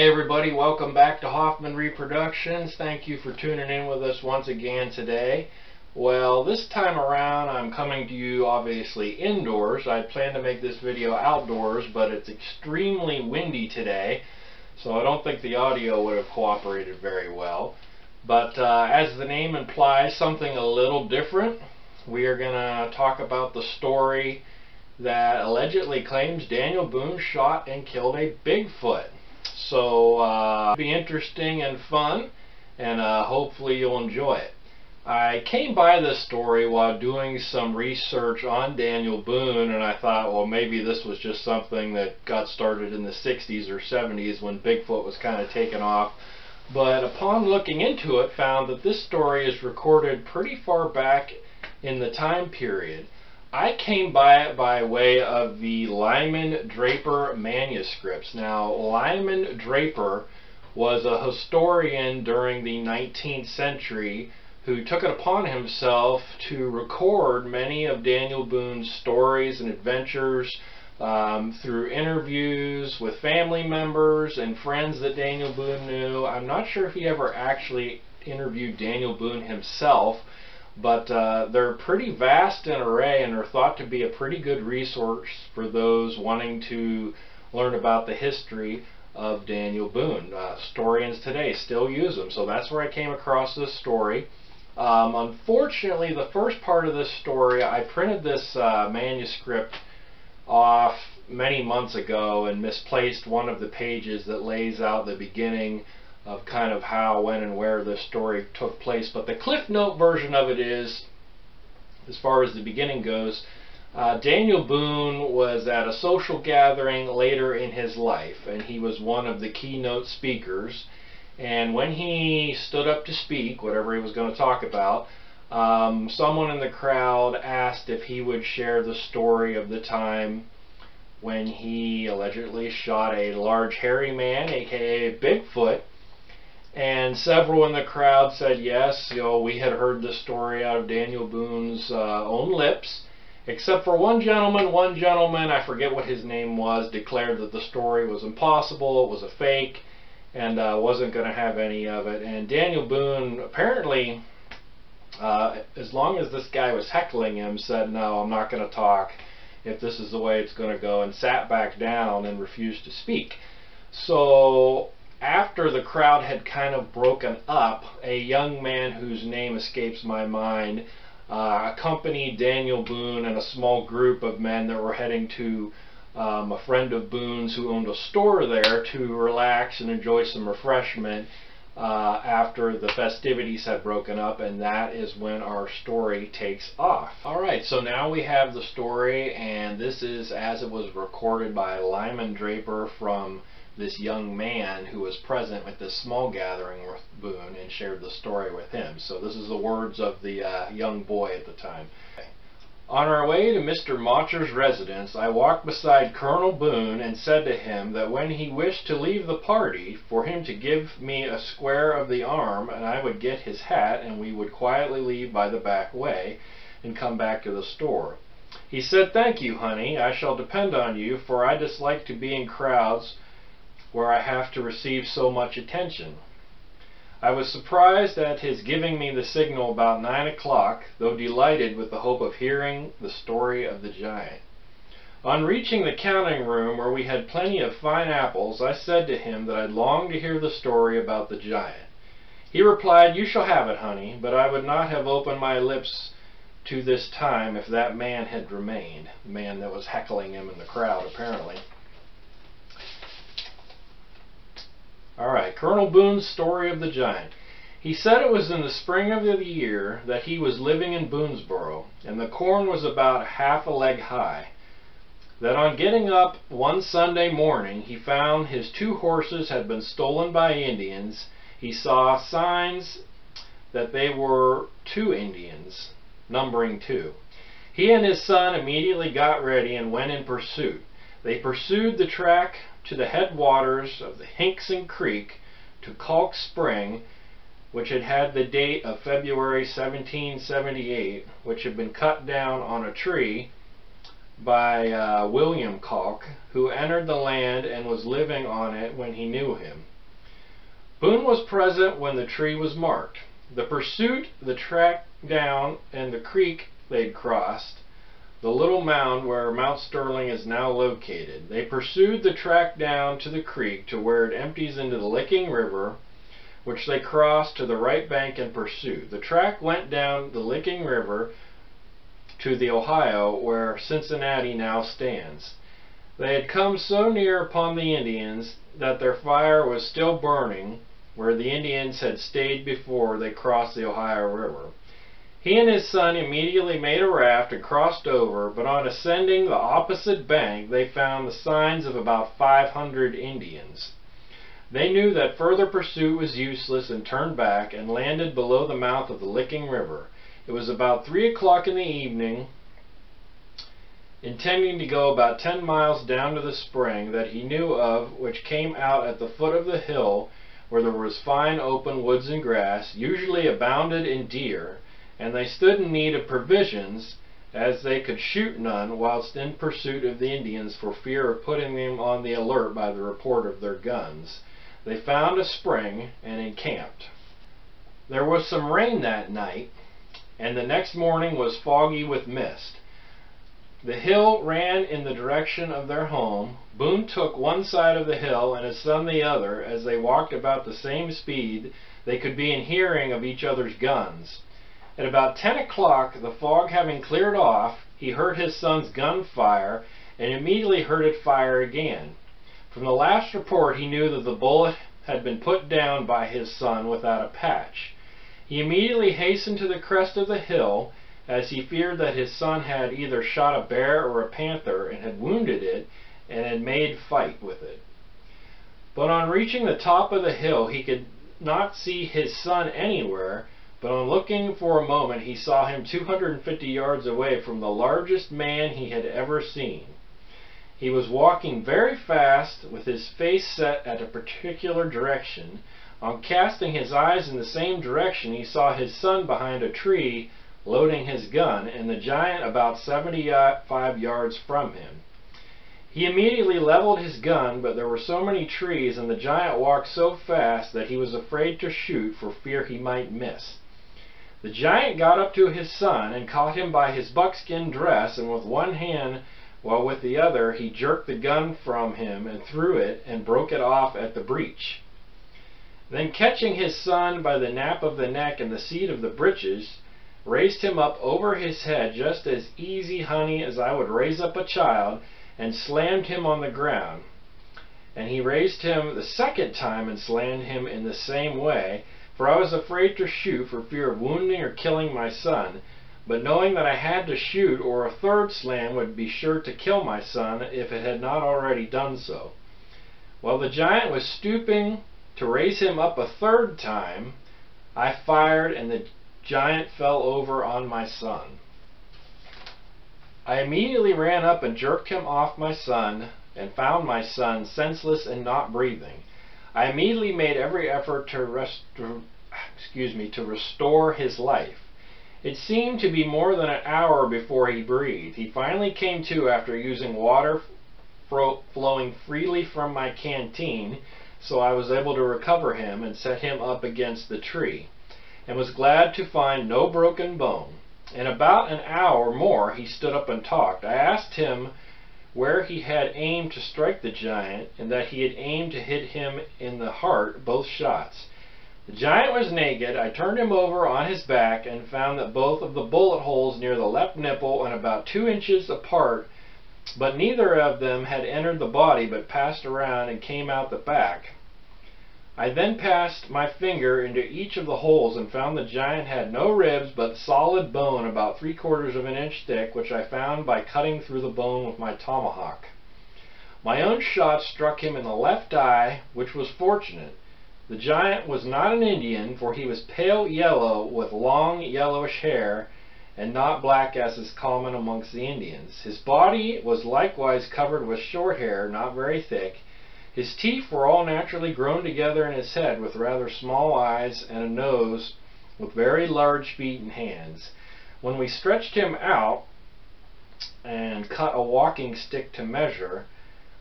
everybody, welcome back to Hoffman Reproductions. Thank you for tuning in with us once again today. Well, this time around I'm coming to you obviously indoors. I plan to make this video outdoors, but it's extremely windy today, so I don't think the audio would have cooperated very well. But uh, as the name implies, something a little different. We are going to talk about the story that allegedly claims Daniel Boone shot and killed a Bigfoot. So, uh, be interesting and fun, and uh, hopefully you'll enjoy it. I came by this story while doing some research on Daniel Boone, and I thought, well, maybe this was just something that got started in the 60s or 70s when Bigfoot was kind of taken off. But upon looking into it, found that this story is recorded pretty far back in the time period. I came by it by way of the Lyman Draper manuscripts. Now, Lyman Draper was a historian during the 19th century who took it upon himself to record many of Daniel Boone's stories and adventures um, through interviews with family members and friends that Daniel Boone knew. I'm not sure if he ever actually interviewed Daniel Boone himself, but uh, they're pretty vast in array and are thought to be a pretty good resource for those wanting to learn about the history of Daniel Boone. Uh, historians today still use them, so that's where I came across this story. Um, unfortunately, the first part of this story, I printed this uh, manuscript off many months ago and misplaced one of the pages that lays out the beginning of kind of how, when, and where this story took place. But the Cliff Note version of it is, as far as the beginning goes, uh, Daniel Boone was at a social gathering later in his life, and he was one of the keynote speakers. And when he stood up to speak, whatever he was going to talk about, um, someone in the crowd asked if he would share the story of the time when he allegedly shot a large hairy man, aka Bigfoot, and several in the crowd said yes. You know, we had heard the story out of Daniel Boone's uh, own lips, except for one gentleman. One gentleman, I forget what his name was, declared that the story was impossible, it was a fake, and uh, wasn't going to have any of it. And Daniel Boone apparently, uh, as long as this guy was heckling him, said, "No, I'm not going to talk." If this is the way it's going to go, and sat back down and refused to speak. So after the crowd had kind of broken up, a young man whose name escapes my mind uh, accompanied Daniel Boone and a small group of men that were heading to um, a friend of Boone's who owned a store there to relax and enjoy some refreshment uh, after the festivities had broken up, and that is when our story takes off. Alright, so now we have the story, and this is as it was recorded by Lyman Draper from this young man who was present with this small gathering with Boone and shared the story with him. So this is the words of the uh, young boy at the time. On our way to Mr. Maucher's residence, I walked beside Colonel Boone and said to him that when he wished to leave the party, for him to give me a square of the arm and I would get his hat and we would quietly leave by the back way and come back to the store. He said, thank you, honey, I shall depend on you, for I dislike to be in crowds where I have to receive so much attention. I was surprised at his giving me the signal about nine o'clock, though delighted with the hope of hearing the story of the giant. On reaching the counting room, where we had plenty of fine apples, I said to him that I longed to hear the story about the giant. He replied, You shall have it, honey, but I would not have opened my lips to this time if that man had remained. The man that was heckling him in the crowd, apparently. Alright, Colonel Boone's Story of the Giant. He said it was in the spring of the year that he was living in Boonesboro, and the corn was about half a leg high. That on getting up one Sunday morning, he found his two horses had been stolen by Indians. He saw signs that they were two Indians, numbering two. He and his son immediately got ready and went in pursuit. They pursued the track to the headwaters of the Hinkston Creek to Calk Spring, which had had the date of February 1778, which had been cut down on a tree by uh, William Calk, who entered the land and was living on it when he knew him. Boone was present when the tree was marked. The pursuit, the track down, and the creek they'd crossed, the little mound where Mount Sterling is now located. They pursued the track down to the creek to where it empties into the Licking River, which they crossed to the right bank in pursuit. The track went down the Licking River to the Ohio, where Cincinnati now stands. They had come so near upon the Indians that their fire was still burning where the Indians had stayed before they crossed the Ohio River. He and his son immediately made a raft and crossed over, but on ascending the opposite bank they found the signs of about 500 Indians. They knew that further pursuit was useless and turned back and landed below the mouth of the Licking River. It was about 3 o'clock in the evening, intending to go about 10 miles down to the spring that he knew of, which came out at the foot of the hill where there was fine open woods and grass, usually abounded in deer, and they stood in need of provisions, as they could shoot none whilst in pursuit of the Indians for fear of putting them on the alert by the report of their guns. They found a spring and encamped. There was some rain that night, and the next morning was foggy with mist. The hill ran in the direction of their home. Boone took one side of the hill and his son the other. As they walked about the same speed, they could be in hearing of each other's guns. At about ten o'clock, the fog having cleared off, he heard his son's gun fire and immediately heard it fire again. From the last report, he knew that the bullet had been put down by his son without a patch. He immediately hastened to the crest of the hill as he feared that his son had either shot a bear or a panther and had wounded it and had made fight with it. But on reaching the top of the hill he could not see his son anywhere, but on looking for a moment he saw him 250 yards away from the largest man he had ever seen. He was walking very fast with his face set at a particular direction. On casting his eyes in the same direction he saw his son behind a tree loading his gun, and the giant about 75 yards from him. He immediately leveled his gun, but there were so many trees and the giant walked so fast that he was afraid to shoot for fear he might miss. The giant got up to his son and caught him by his buckskin dress, and with one hand, while with the other, he jerked the gun from him and threw it and broke it off at the breech. Then catching his son by the nape of the neck and the seat of the breeches, raised him up over his head just as easy, honey, as I would raise up a child, and slammed him on the ground. And he raised him the second time and slammed him in the same way, for I was afraid to shoot for fear of wounding or killing my son, but knowing that I had to shoot or a third slam would be sure to kill my son if it had not already done so. While the giant was stooping to raise him up a third time, I fired and the giant fell over on my son. I immediately ran up and jerked him off my son and found my son senseless and not breathing. I immediately made every effort to rest, excuse me, to restore his life. It seemed to be more than an hour before he breathed. He finally came to after using water flowing freely from my canteen, so I was able to recover him and set him up against the tree and was glad to find no broken bone. In about an hour more he stood up and talked. I asked him where he had aimed to strike the giant, and that he had aimed to hit him in the heart both shots. The giant was naked. I turned him over on his back and found that both of the bullet holes near the left nipple and about two inches apart, but neither of them had entered the body but passed around and came out the back. I then passed my finger into each of the holes and found the giant had no ribs but solid bone about three quarters of an inch thick, which I found by cutting through the bone with my tomahawk. My own shot struck him in the left eye, which was fortunate. The giant was not an Indian, for he was pale yellow with long yellowish hair, and not black as is common amongst the Indians. His body was likewise covered with short hair, not very thick, his teeth were all naturally grown together in his head with rather small eyes and a nose with very large feet and hands. When we stretched him out and cut a walking stick to measure,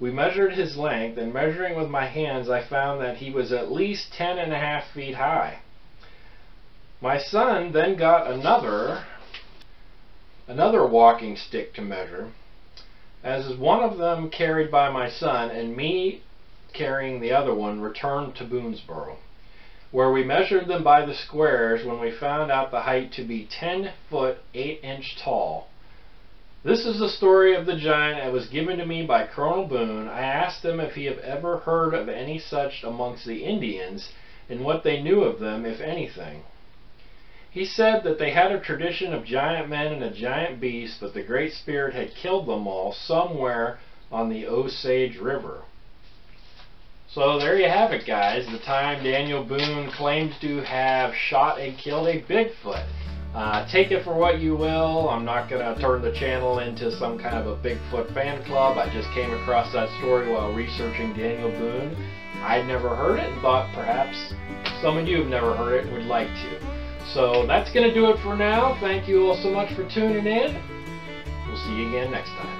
We measured his length, and measuring with my hands, I found that he was at least ten and a half feet high. My son then got another, another walking stick to measure, as is one of them carried by my son and me carrying the other one returned to Boonesboro, where we measured them by the squares when we found out the height to be 10 foot 8 inch tall this is the story of the giant that was given to me by Colonel Boone. I asked him if he had ever heard of any such amongst the Indians, and what they knew of them, if anything. He said that they had a tradition of giant men and a giant beast, but the Great Spirit had killed them all somewhere on the Osage River. So there you have it, guys. The time Daniel Boone claims to have shot and killed a Bigfoot. Uh, take it for what you will. I'm not going to turn the channel into some kind of a Bigfoot fan club. I just came across that story while researching Daniel Boone. I'd never heard it thought perhaps some of you have never heard it and would like to. So that's going to do it for now. Thank you all so much for tuning in. We'll see you again next time.